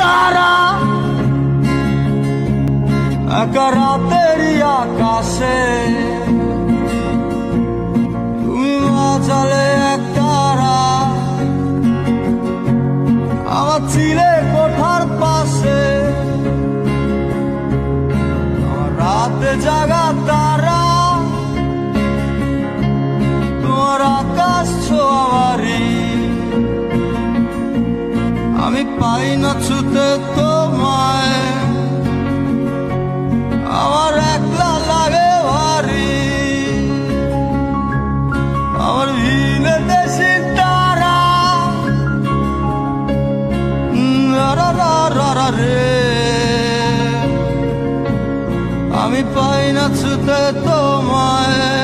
তারা একা রাতের আকাশে, তুমি মাঝালে এক তারা। আমার চিলে কোঠার পাশে আমার রাতে জাগা তারা। তোমার আকাশ ছোঁয়া আমি পাই না ছুতে তোমায়। আমার একলা লাগে ভারী। আমার ভিনে দেশি তারা। রা আমি পাই না ছুতে তোমায়।